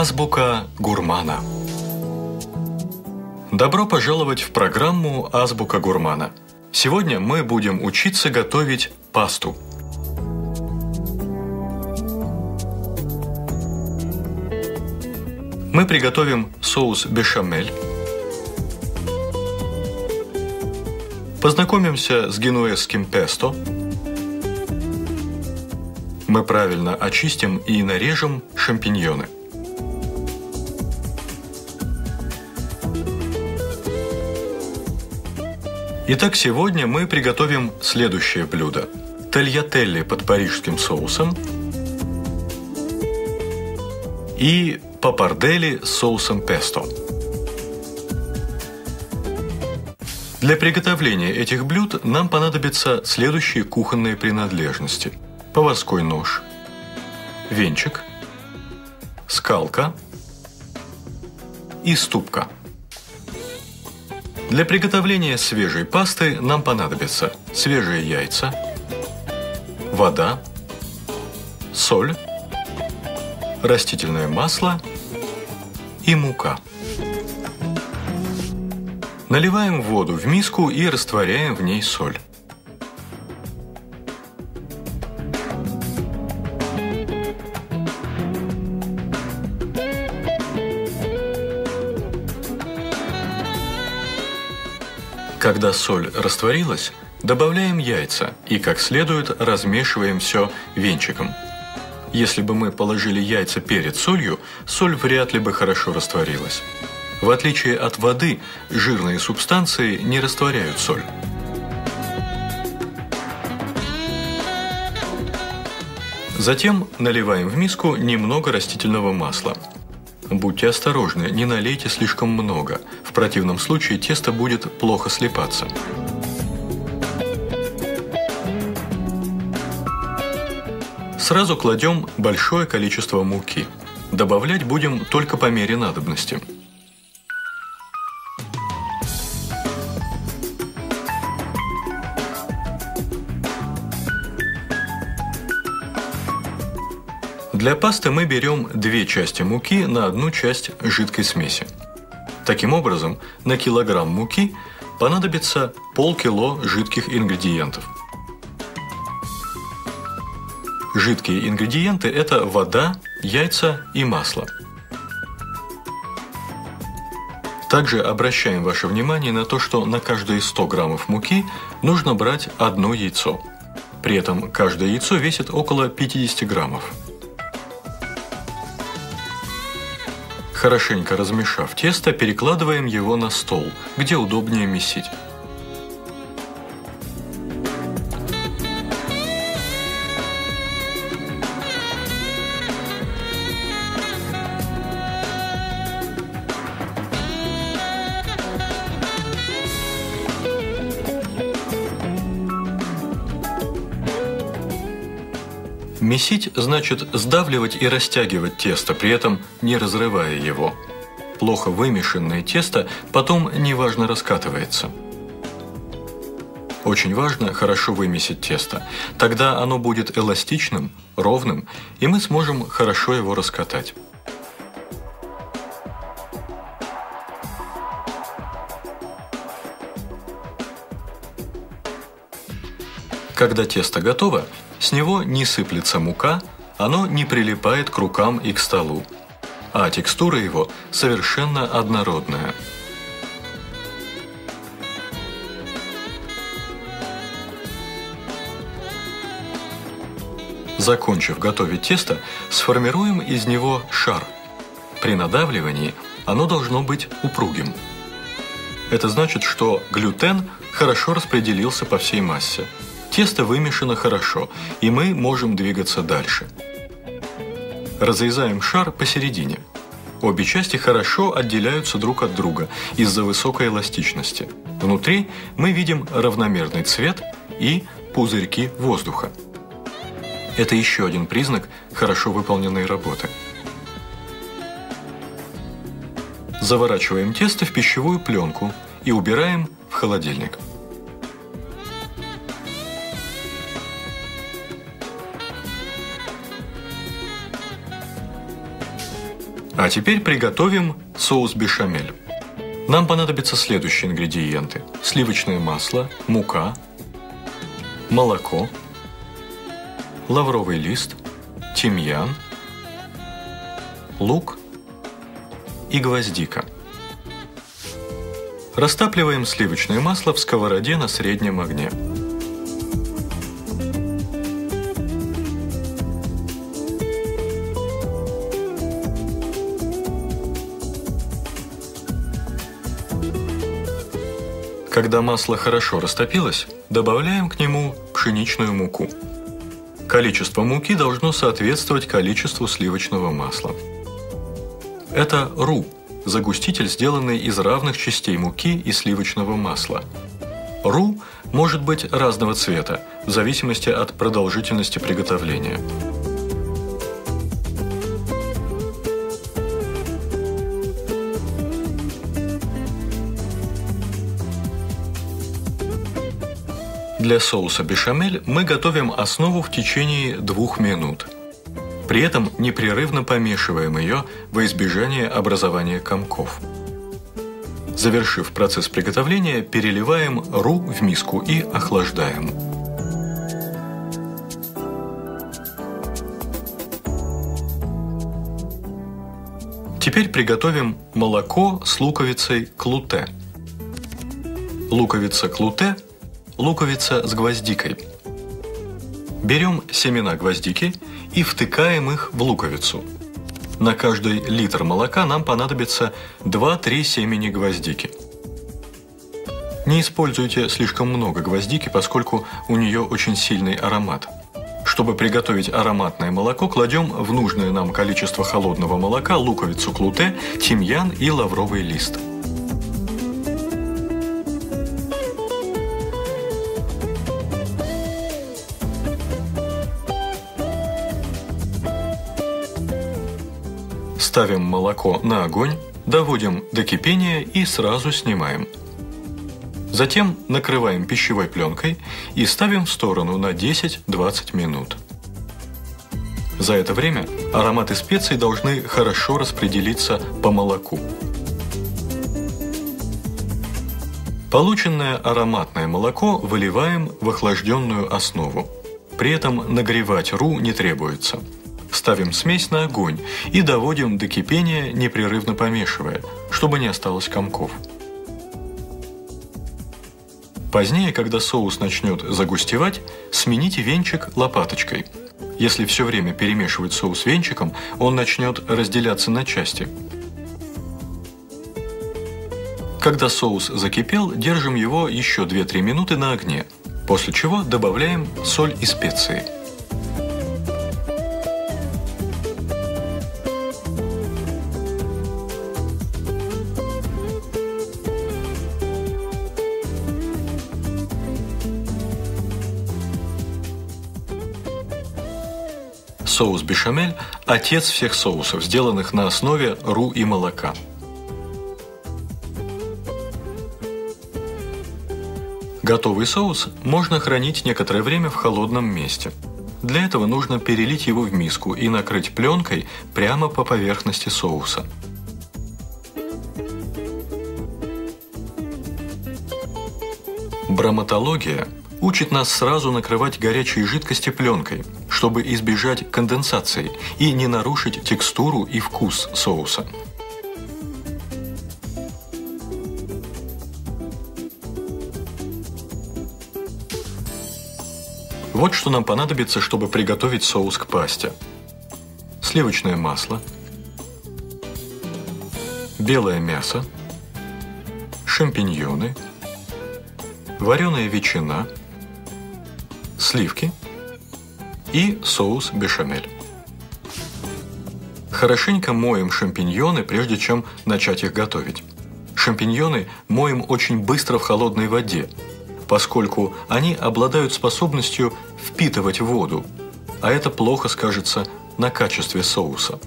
Азбука гурмана. Добро пожаловать в программу Азбука гурмана. Сегодня мы будем учиться готовить пасту. Мы приготовим соус бешамель. Познакомимся с генуэзским песто. Мы правильно очистим и нарежем шампиньоны – Итак, сегодня мы приготовим следующее блюдо. Тельятелли под парижским соусом и папардели с соусом песто. Для приготовления этих блюд нам понадобятся следующие кухонные принадлежности. Поварской нож, венчик, скалка и ступка – для приготовления свежей пасты нам понадобятся свежие яйца, вода, соль, растительное масло и мука. Наливаем воду в миску и растворяем в ней соль. Когда соль растворилась, добавляем яйца и как следует размешиваем все венчиком. Если бы мы положили яйца перед солью, соль вряд ли бы хорошо растворилась. В отличие от воды, жирные субстанции не растворяют соль. Затем наливаем в миску немного растительного масла – Будьте осторожны, не налейте слишком много. В противном случае тесто будет плохо слипаться. Сразу кладем большое количество муки. Добавлять будем только по мере надобности. Для пасты мы берем две части муки на одну часть жидкой смеси. Таким образом, на килограмм муки понадобится полкило жидких ингредиентов. Жидкие ингредиенты – это вода, яйца и масло. Также обращаем ваше внимание на то, что на каждые 100 граммов муки нужно брать одно яйцо. При этом каждое яйцо весит около 50 граммов. Хорошенько размешав тесто, перекладываем его на стол, где удобнее месить. Месить значит сдавливать и растягивать тесто, при этом не разрывая его. Плохо вымешанное тесто потом неважно раскатывается. Очень важно хорошо вымесить тесто. Тогда оно будет эластичным, ровным, и мы сможем хорошо его раскатать. Когда тесто готово, с него не сыплется мука, оно не прилипает к рукам и к столу, а текстура его совершенно однородная. Закончив готовить тесто, сформируем из него шар. При надавливании оно должно быть упругим. Это значит, что глютен хорошо распределился по всей массе – Тесто вымешано хорошо, и мы можем двигаться дальше. Разрезаем шар посередине. Обе части хорошо отделяются друг от друга из-за высокой эластичности. Внутри мы видим равномерный цвет и пузырьки воздуха. Это еще один признак хорошо выполненной работы. Заворачиваем тесто в пищевую пленку и убираем в холодильник. А теперь приготовим соус бешамель. Нам понадобятся следующие ингредиенты. Сливочное масло, мука, молоко, лавровый лист, тимьян, лук и гвоздика. Растапливаем сливочное масло в сковороде на среднем огне. Когда масло хорошо растопилось, добавляем к нему пшеничную муку. Количество муки должно соответствовать количеству сливочного масла. Это ру – загуститель, сделанный из равных частей муки и сливочного масла. Ру может быть разного цвета, в зависимости от продолжительности приготовления. Для соуса бешамель мы готовим основу в течение двух минут. При этом непрерывно помешиваем ее во избежание образования комков. Завершив процесс приготовления, переливаем ру в миску и охлаждаем. Теперь приготовим молоко с луковицей клуте. Луковица клуте – луковица с гвоздикой. Берем семена гвоздики и втыкаем их в луковицу. На каждый литр молока нам понадобится 2-3 семени гвоздики. Не используйте слишком много гвоздики, поскольку у нее очень сильный аромат. Чтобы приготовить ароматное молоко, кладем в нужное нам количество холодного молока луковицу клуте, тимьян и лавровый лист. Ставим молоко на огонь, доводим до кипения и сразу снимаем. Затем накрываем пищевой пленкой и ставим в сторону на 10-20 минут. За это время ароматы специй должны хорошо распределиться по молоку. Полученное ароматное молоко выливаем в охлажденную основу. При этом нагревать ру не требуется – Ставим смесь на огонь и доводим до кипения, непрерывно помешивая, чтобы не осталось комков. Позднее, когда соус начнет загустевать, смените венчик лопаточкой. Если все время перемешивать соус венчиком, он начнет разделяться на части. Когда соус закипел, держим его еще 2-3 минуты на огне, после чего добавляем соль и специи – Соус бешамель – отец всех соусов, сделанных на основе ру и молока. Готовый соус можно хранить некоторое время в холодном месте. Для этого нужно перелить его в миску и накрыть пленкой прямо по поверхности соуса. Браматология учит нас сразу накрывать горячей жидкости пленкой, чтобы избежать конденсации и не нарушить текстуру и вкус соуса. Вот что нам понадобится, чтобы приготовить соус к пасте. Сливочное масло, белое мясо, шампиньоны, вареная ветчина – сливки и соус бешамель. Хорошенько моем шампиньоны, прежде чем начать их готовить. Шампиньоны моем очень быстро в холодной воде, поскольку они обладают способностью впитывать воду, а это плохо скажется на качестве соуса.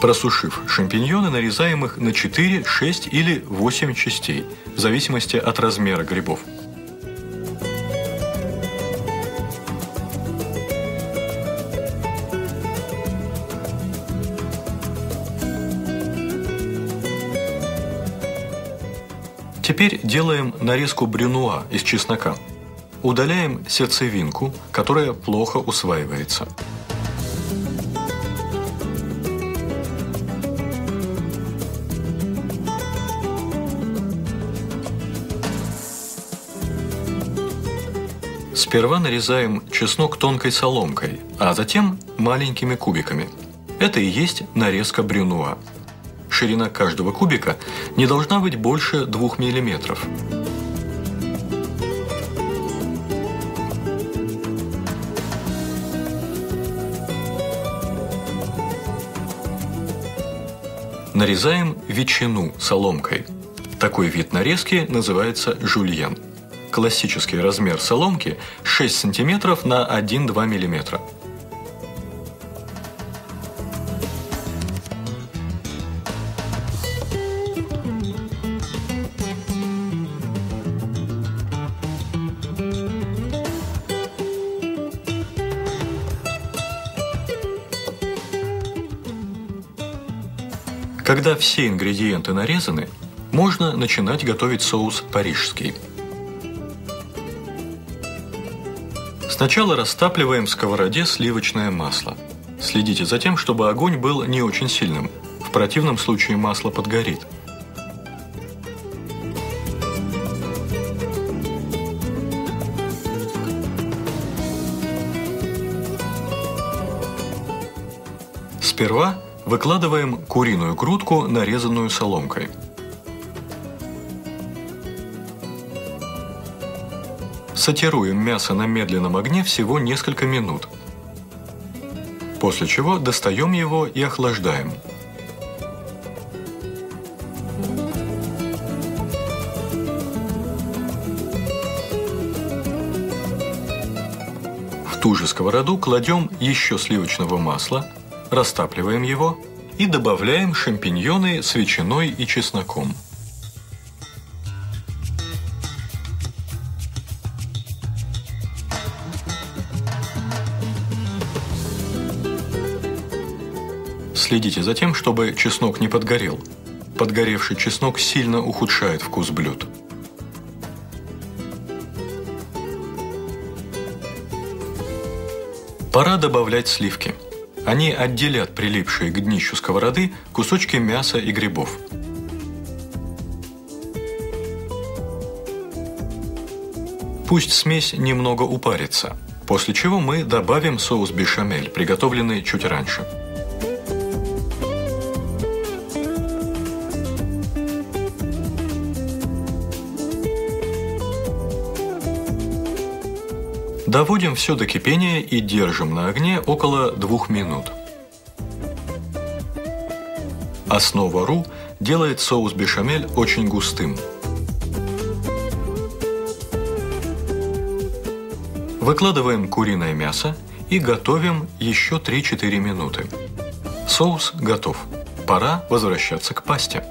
просушив шампиньоны, нарезаем их на 4, 6 или 8 частей, в зависимости от размера грибов. Теперь делаем нарезку брюнуа из чеснока. Удаляем сердцевинку, которая плохо усваивается. Сперва нарезаем чеснок тонкой соломкой, а затем маленькими кубиками. Это и есть нарезка брюнуа. Ширина каждого кубика не должна быть больше 2 мм. Нарезаем ветчину соломкой. Такой вид нарезки называется жульен. Классический размер соломки 6 см на 1-2 мм. Когда все ингредиенты нарезаны, можно начинать готовить соус парижский. Сначала растапливаем в сковороде сливочное масло. Следите за тем, чтобы огонь был не очень сильным. В противном случае масло подгорит. Сперва Выкладываем куриную грудку, нарезанную соломкой. Сатируем мясо на медленном огне всего несколько минут. После чего достаем его и охлаждаем. В ту же сковороду кладем еще сливочного масла, растапливаем его и добавляем шампиньоны с ветчиной и чесноком. Следите за тем, чтобы чеснок не подгорел. Подгоревший чеснок сильно ухудшает вкус блюд. Пора добавлять сливки – они отделят прилипшие к днищу сковороды кусочки мяса и грибов. Пусть смесь немного упарится, после чего мы добавим соус бешамель, приготовленный чуть раньше. Доводим все до кипения и держим на огне около двух минут. Основа ру делает соус бешамель очень густым. Выкладываем куриное мясо и готовим еще 3-4 минуты. Соус готов. Пора возвращаться к пасте.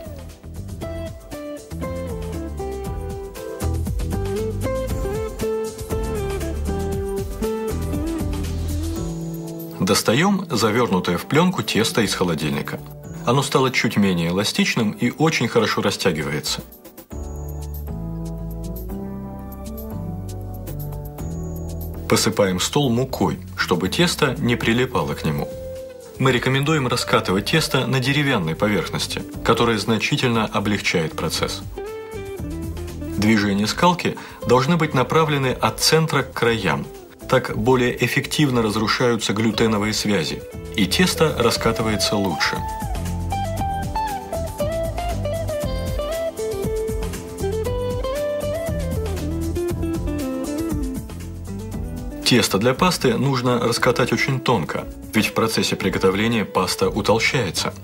Достаем завернутое в пленку тесто из холодильника. Оно стало чуть менее эластичным и очень хорошо растягивается. Посыпаем стол мукой, чтобы тесто не прилипало к нему. Мы рекомендуем раскатывать тесто на деревянной поверхности, которая значительно облегчает процесс. Движения скалки должны быть направлены от центра к краям, так более эффективно разрушаются глютеновые связи, и тесто раскатывается лучше. Тесто для пасты нужно раскатать очень тонко, ведь в процессе приготовления паста утолщается –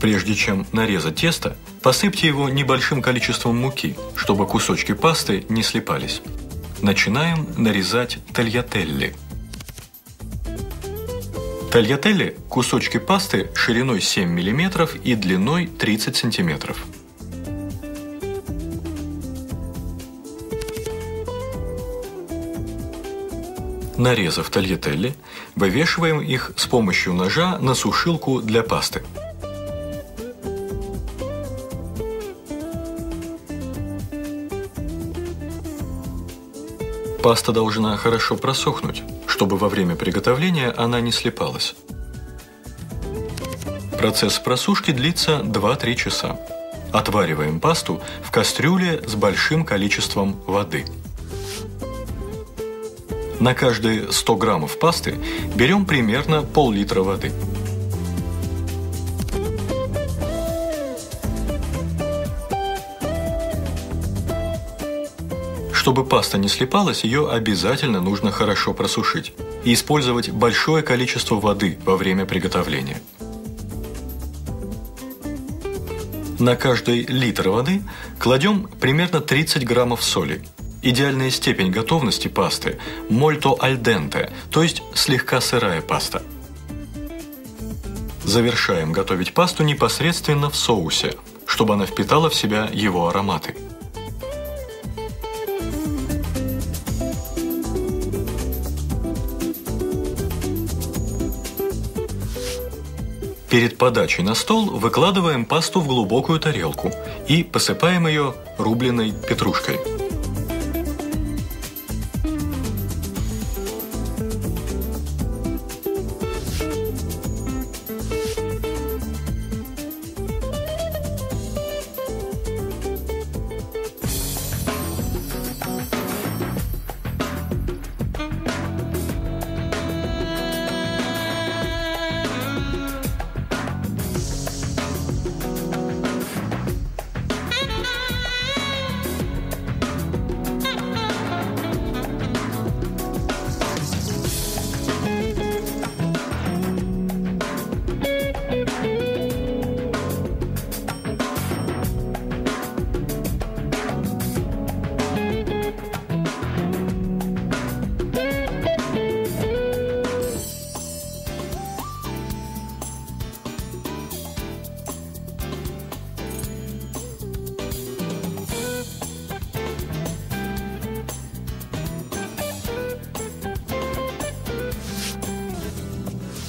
Прежде чем нарезать тесто, посыпьте его небольшим количеством муки, чтобы кусочки пасты не слипались. Начинаем нарезать тальятелли. Тальятелли – кусочки пасты шириной 7 мм и длиной 30 см. Нарезав тальятелли, вывешиваем их с помощью ножа на сушилку для пасты. Паста должна хорошо просохнуть, чтобы во время приготовления она не слипалась. Процесс просушки длится 2-3 часа. Отвариваем пасту в кастрюле с большим количеством воды. На каждые 100 граммов пасты берем примерно пол-литра воды. Чтобы паста не слипалась, ее обязательно нужно хорошо просушить и использовать большое количество воды во время приготовления. На каждый литр воды кладем примерно 30 граммов соли. Идеальная степень готовности пасты – мольто аль денте, то есть слегка сырая паста. Завершаем готовить пасту непосредственно в соусе, чтобы она впитала в себя его ароматы. Перед подачей на стол выкладываем пасту в глубокую тарелку и посыпаем ее рубленой петрушкой.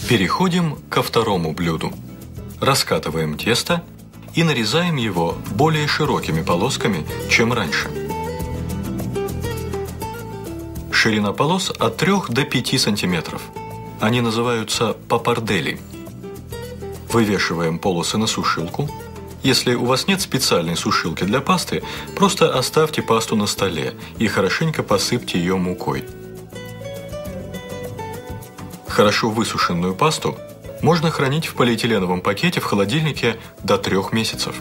Переходим ко второму блюду. Раскатываем тесто и нарезаем его более широкими полосками, чем раньше. Ширина полос от 3 до 5 сантиметров. Они называются папардели. Вывешиваем полосы на сушилку. Если у вас нет специальной сушилки для пасты, просто оставьте пасту на столе и хорошенько посыпьте ее мукой. Хорошо высушенную пасту можно хранить в полиэтиленовом пакете в холодильнике до трех месяцев.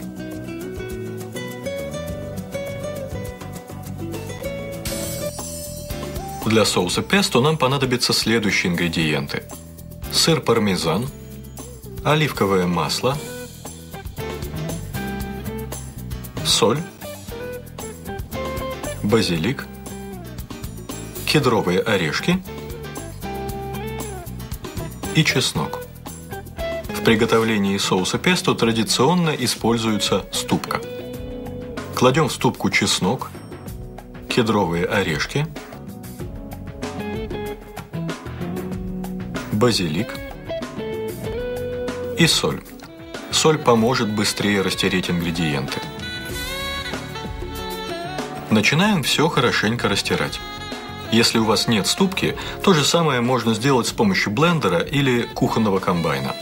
Для соуса песто нам понадобятся следующие ингредиенты. Сыр пармезан, оливковое масло, соль, базилик, кедровые орешки – и чеснок. В приготовлении соуса песто традиционно используется ступка. Кладем в ступку чеснок, кедровые орешки, базилик и соль. Соль поможет быстрее растереть ингредиенты. Начинаем все хорошенько растирать. Если у вас нет ступки, то же самое можно сделать с помощью блендера или кухонного комбайна.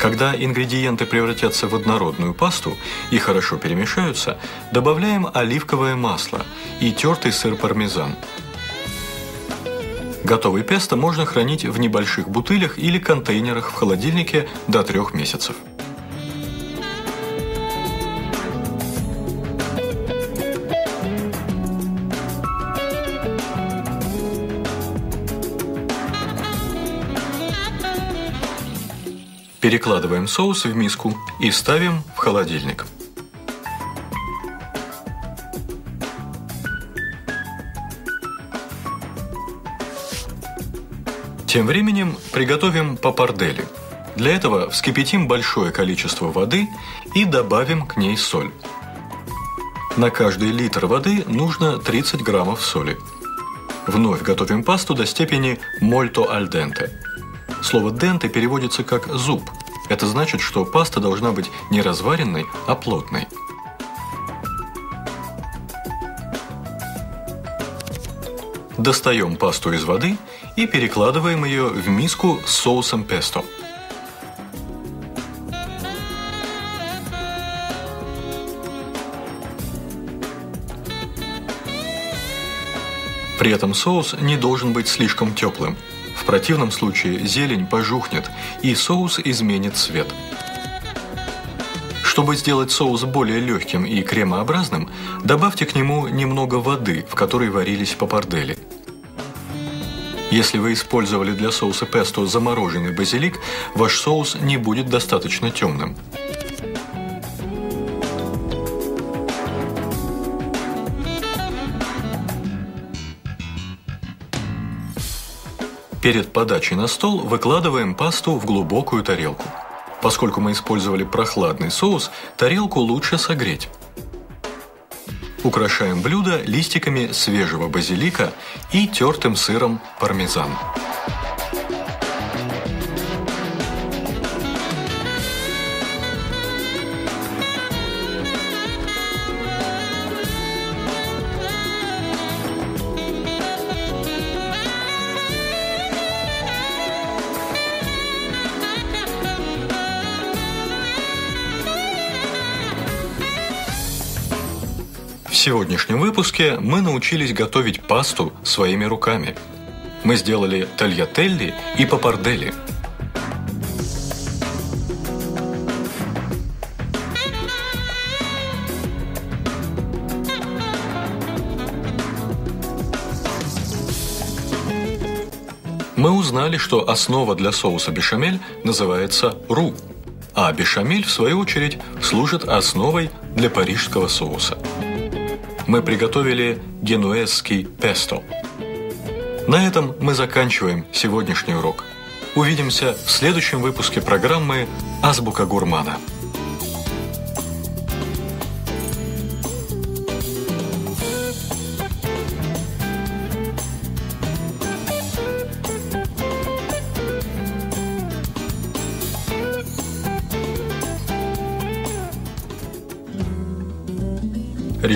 Когда ингредиенты превратятся в однородную пасту и хорошо перемешаются, добавляем оливковое масло и тертый сыр пармезан. Готовый песто можно хранить в небольших бутылях или контейнерах в холодильнике до трех месяцев. Перекладываем соус в миску и ставим в холодильник. Тем временем приготовим папардели. Для этого вскипятим большое количество воды и добавим к ней соль. На каждый литр воды нужно 30 граммов соли. Вновь готовим пасту до степени мольто аль денте. Слово «денте» переводится как «зуб». Это значит, что паста должна быть не разваренной, а плотной. Достаем пасту из воды и перекладываем ее в миску с соусом песто. При этом соус не должен быть слишком теплым. В противном случае зелень пожухнет и соус изменит цвет. Чтобы сделать соус более легким и кремообразным, добавьте к нему немного воды, в которой варились папардели. Если вы использовали для соуса песто замороженный базилик, ваш соус не будет достаточно темным. Перед подачей на стол выкладываем пасту в глубокую тарелку. Поскольку мы использовали прохладный соус, тарелку лучше согреть. Украшаем блюдо листиками свежего базилика и тертым сыром пармезан. Сегодняшнем выпуске мы научились готовить пасту своими руками. Мы сделали тальятелли и папардели. Мы узнали, что основа для соуса бешамель называется ру, а бешамель, в свою очередь, служит основой для парижского соуса мы приготовили генуэзский песто. На этом мы заканчиваем сегодняшний урок. Увидимся в следующем выпуске программы «Азбука гурмана».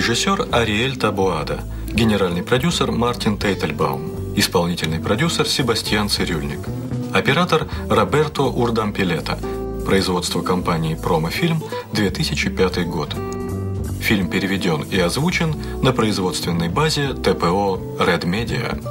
Режиссер Ариэль Табуада, генеральный продюсер Мартин Тейтельбаум, исполнительный продюсер Себастьян Цирюльник, оператор Роберто Урдампилета, производство компании «Промофильм», 2005 год. Фильм переведен и озвучен на производственной базе ТПО «Red Media».